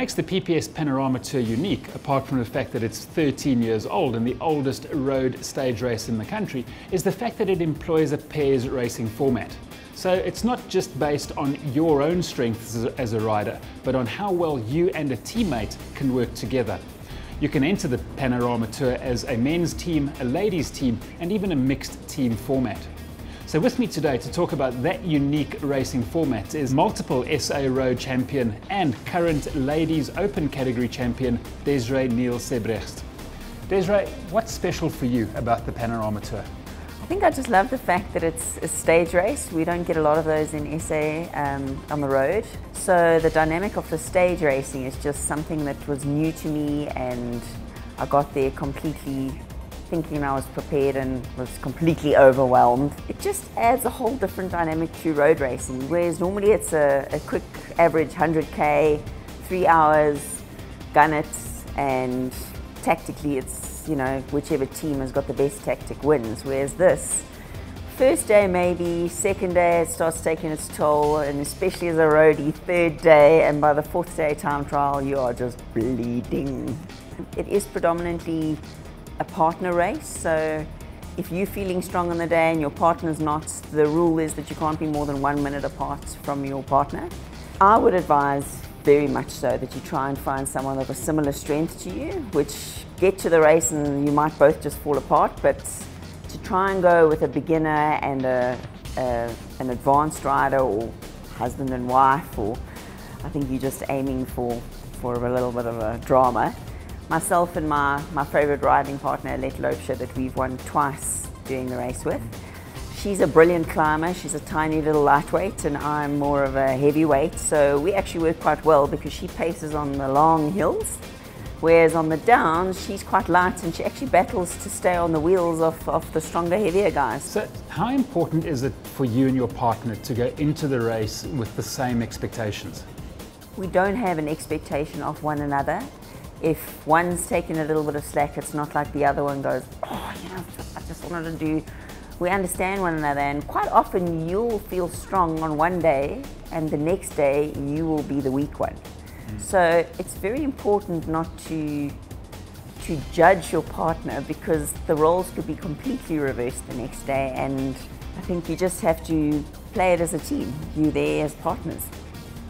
What makes the PPS Panorama Tour unique, apart from the fact that it's 13 years old and the oldest road stage race in the country, is the fact that it employs a pairs racing format. So it's not just based on your own strengths as a rider, but on how well you and a teammate can work together. You can enter the Panorama Tour as a men's team, a ladies team, and even a mixed team format. So with me today to talk about that unique racing format is multiple SA Road champion and current Ladies Open category champion, Desiree Neil Sebrecht. Desiree, what's special for you about the Panorama Tour? I think I just love the fact that it's a stage race. We don't get a lot of those in SA um, on the road. So the dynamic of the stage racing is just something that was new to me and I got there completely thinking I was prepared and was completely overwhelmed. It just adds a whole different dynamic to road racing, whereas normally it's a, a quick average 100k, three hours, gun it, and tactically it's, you know, whichever team has got the best tactic wins, whereas this, first day maybe, second day it starts taking its toll, and especially as a roadie, third day, and by the fourth day time trial, you are just bleeding. It is predominantly a partner race. So if you're feeling strong on the day and your partner's not, the rule is that you can't be more than one minute apart from your partner. I would advise very much so that you try and find someone of a similar strength to you, which get to the race and you might both just fall apart, but to try and go with a beginner and a, a, an advanced rider or husband and wife, or I think you're just aiming for, for a little bit of a drama myself and my, my favourite riding partner, Alette Loubser, that we've won twice doing the race with. She's a brilliant climber. She's a tiny little lightweight, and I'm more of a heavyweight. So we actually work quite well because she paces on the long hills, whereas on the downs, she's quite light and she actually battles to stay on the wheels of, of the stronger, heavier guys. So, how important is it for you and your partner to go into the race with the same expectations? We don't have an expectation of one another if one's taking a little bit of slack, it's not like the other one goes, oh, you know, I just wanted to do. We understand one another, and quite often you'll feel strong on one day, and the next day you will be the weak one. Mm. So it's very important not to to judge your partner because the roles could be completely reversed the next day, and I think you just have to play it as a team. You there as partners.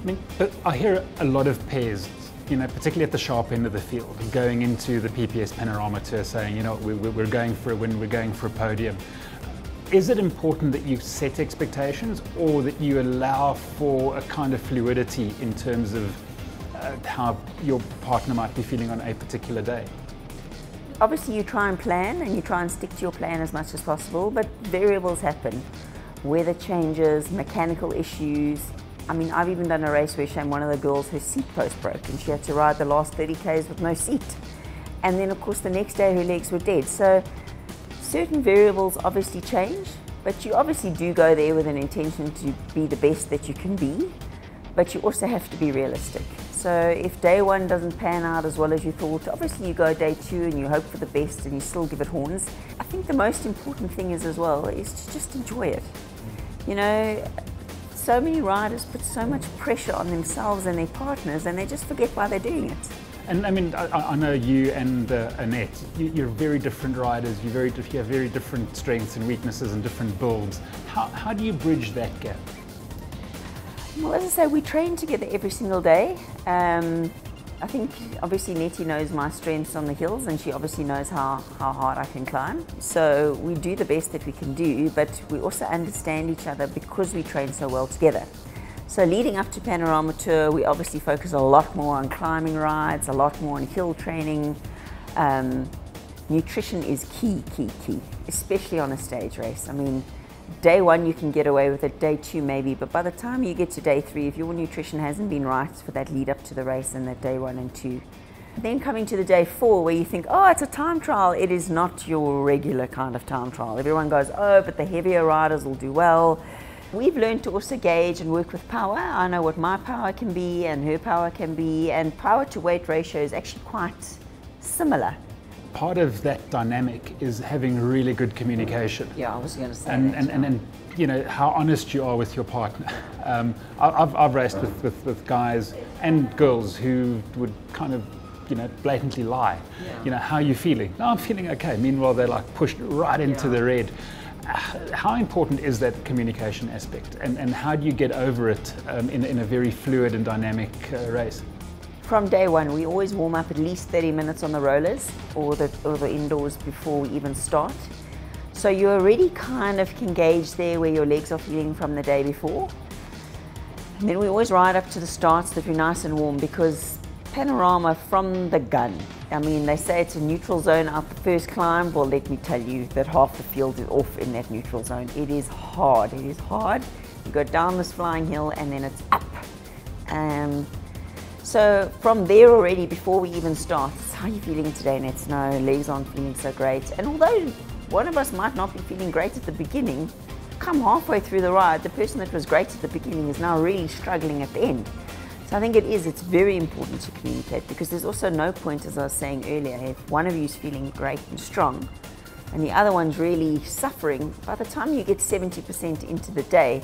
I mean, I hear a lot of pairs you know, particularly at the sharp end of the field, going into the PPS Panorama Tour saying, you know, we, we're going for a win, we're going for a podium. Is it important that you set expectations or that you allow for a kind of fluidity in terms of uh, how your partner might be feeling on a particular day? Obviously, you try and plan and you try and stick to your plan as much as possible, but variables happen. Weather changes, mechanical issues, I mean, I've even done a race where Shane, one of the girls, her seat post broke and she had to ride the last 30 Ks with no seat. And then, of course, the next day her legs were dead. So certain variables obviously change, but you obviously do go there with an intention to be the best that you can be, but you also have to be realistic. So if day one doesn't pan out as well as you thought, obviously you go day two and you hope for the best and you still give it horns. I think the most important thing is as well is to just enjoy it. You know, so many riders put so much pressure on themselves and their partners and they just forget why they're doing it. And I mean, I, I know you and uh, Annette, you, are very different riders, you're very, you have very different strengths and weaknesses and different builds. How, how do you bridge that gap? Well, as I say, we train together every single day. Um, I think obviously Nettie knows my strengths on the hills and she obviously knows how, how hard I can climb. So we do the best that we can do, but we also understand each other because we train so well together. So leading up to Panorama Tour, we obviously focus a lot more on climbing rides, a lot more on hill training. Um, nutrition is key, key, key, especially on a stage race. I mean, day one you can get away with it, day two maybe, but by the time you get to day three, if your nutrition hasn't been right for that lead up to the race and that day one and two, then coming to the day four where you think, oh, it's a time trial, it is not your regular kind of time trial. Everyone goes, oh, but the heavier riders will do well. We've learned to also gauge and work with power. I know what my power can be and her power can be, and power to weight ratio is actually quite similar part of that dynamic is having really good communication. Yeah, I was going to say and, and, and, and, you know, how honest you are with your partner. Um, I- I've, I've raced with, with, with guys and girls who would kind of, you know, blatantly lie. You know, how are you feeling? No, I'm feeling okay. Meanwhile, they're like pushed right into Yeah. the red. How important is that communication aspect? And, and how do you get over it um, in, in a very fluid and dynamic uh, race? From day one, we always warm up at least 30 minutes on the rollers or the, or the indoors before we even start. So you already kind of can gauge there where your legs are feeling from the day before. And then we always ride up to the starts that we're nice and warm because panorama from the gun. I mean, they say it's a neutral zone up the first climb. Well, let me tell you that half the field is off in that neutral zone. It is hard. It is hard. You go down this flying hill and then it's up. Um, so from there already, before we even start, how are you feeling today, Net Snow? Legs aren't feeling so great. And although one of us might not be feeling great at the beginning, come halfway through the ride, the person that was great at the beginning is now really struggling at the end. So I think it is, it's very important to communicate because there's also no point, as I was saying earlier, if one of you is feeling great and strong and the other one's really suffering, by the time you get 70% into the day,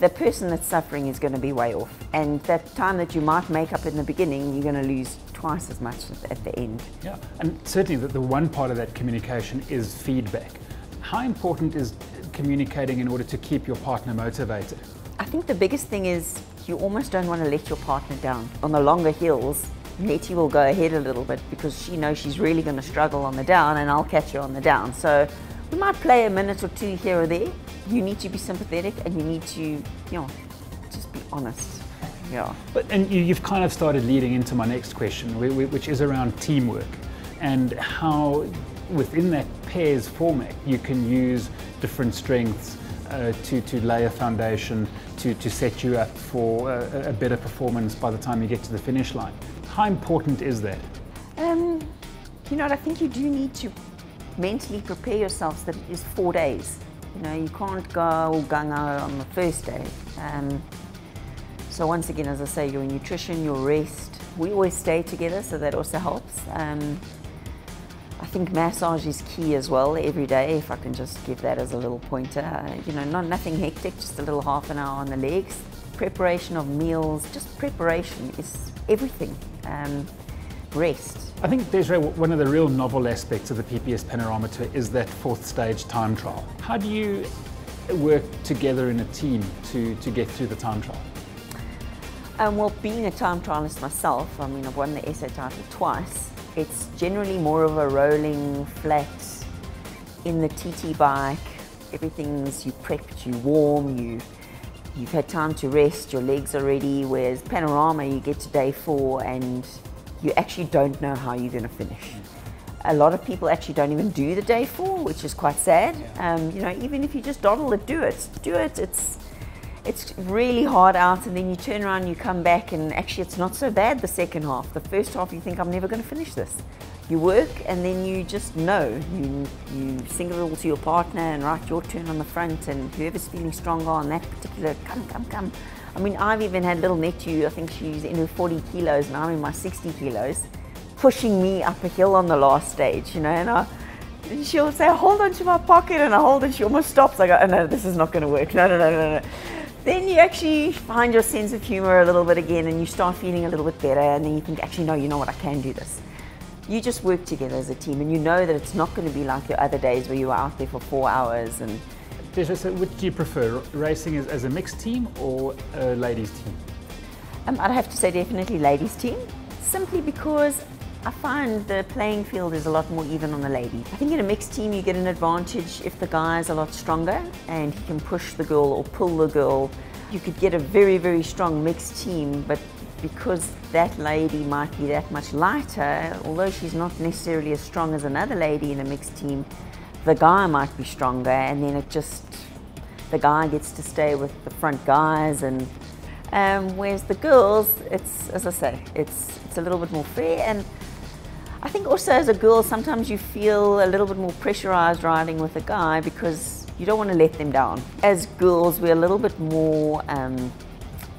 the person that's suffering is going to be way off. And that time that you might make up in the beginning, you're going to lose twice as much at- the end. Yeah, and certainly that the one part of that communication is feedback. How important is communicating in order to keep your partner motivated? I think the biggest thing is you almost don't want to let your partner down. On the longer hills, Nettie will go ahead a little bit because she knows she's really going to struggle on the down and I'll catch her on the down. So we might play a minute or two here or there. You need to be sympathetic and you need to, you know, just be honest. Yeah. But and you, you've kind of started leading into my next question, whi- whi- which is around teamwork and how within that pairs format you can use different strengths uh, to, to lay a foundation to, to set you up for a, a better performance by the time you get to the finish line. How important is that? Um, you know I think you do need to mentally prepare yourselves that it is four days. You know, you can't go all gung on the first day. Um, so once again, as I say, your nutrition, your rest, we always stay together, so that also helps. Um, I think massage is key as well every day. If I can just give that as a little pointer, Uh, you know, not nothing hectic, just a little half an hour on the legs. Preparation of meals, just preparation is everything. Um, rest. I think Desiree, one of the real novel aspects of the PPS Panorama is that fourth stage time trial. How do you work together in a team to, to get through the time trial? Um, well, being a time trialist myself, I mean, I've won the SA title twice. It's generally more of a rolling, flat, in the TT bike. Everything's you prepped, you warm, you you've had time to rest, your legs are ready. Whereas panorama, you get to day four and you actually don't know how you're going to finish. A lot of people actually don't even do the day four, which is quite sad. Um, you know, even if you just dawdle it, do it, do it. It's it's really hard out and then you turn around you come back and actually it's not so bad the second half the first half you think i'm never going to finish this you work and then you just know you you single to your partner and write your turn on the front and whoever's feeling stronger on that particular come come come i mean i've even had little nephew i think she's in her 40 kilos and i'm in my 60 kilos pushing me up a hill on the last stage you know and i she'll say, hold on to my pocket, and I hold it. She almost stops. I go, oh, no, this is not going to work. No, no, no, no, no. Then you actually find your sense of humor a little bit again, and you start feeling a little bit better. And then you think, actually, no, you know what? I can do this. You just work together as a team, and you know that it's not going to be like your other days where you were out there for four hours. And So which do you prefer, racing as, as a mixed team or a ladies team? um, I'd have to say definitely ladies team, simply because I find the playing field is a lot more even on the ladies. I think in a mixed team you get an advantage if the guy is a lot stronger and he can push the girl or pull the girl. You could get a very, very strong mixed team, but because that lady might be that much lighter, although she's not necessarily as strong as another lady in a mixed team, the guy might be stronger and then it just, the guy gets to stay with the front guys and um, whereas the girls, it's as I say, it's it's a little bit more fair, and I think also as a girl, sometimes you feel a little bit more pressurized riding with a guy because you don't want to let them down. As girls, we're a little bit more um,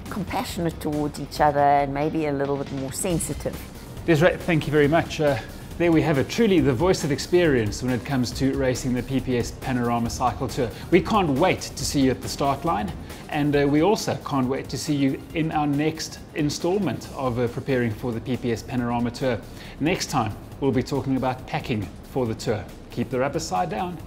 compassionate towards each other and maybe a little bit more sensitive. Desiree, thank you very much. Uh, There we have it, truly the voice of experience when it comes to racing the PPS Panorama Cycle Tour. We can't wait to see you at the start line, and uh, we also can't wait to see you in our next installment of uh, preparing for the PPS Panorama Tour. Next time, we'll be talking about packing for the tour. Keep the rubber side down.